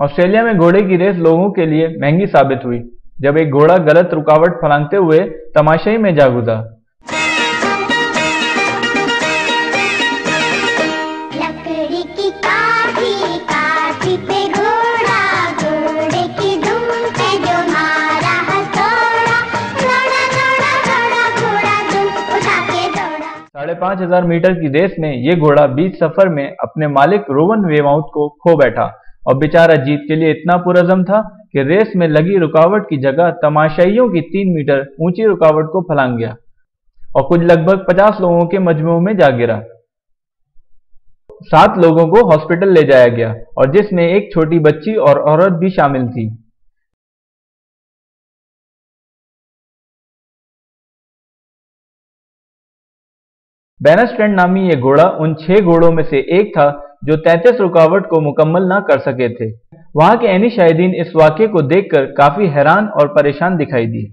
Australia में घोड़े की रेस लोगों के लिए महँगी साबित हुई जब एक घोड़ा गलत रुकावट फलांगते हुए तमाशाई में जा दौड़ा। साढ़े पाँच हज़ार मीटर की रेस में ये घोड़ा बीच सफ़र में अपने मालिक रोवन वेमाउथ को खो बैठा। और बेचारा जीत के लिए इतना पुरजम था कि रेस में लगी रुकावट की जगह तमाशाइयों की तीन मीटर ऊँची रुकावट को फलांग गया और कुछ लगभग पचास लोगों के मजमू में जा गिरा। सात लोगों को हॉस्पिटल ले जाया गया और जिसमें एक छोटी बच्ची और औरत भी शामिल थी। बैनस्ट्रैंड नामी ये घोड़ा उन छह घोड़ों में से एक था जो 33 रुकावट को मुकम्मल ना कर सके थे। वहाँ के एनी शाहिदीन इस वाक्य को देखकर काफ़ी हैरान और परेशान दिखाई दिए।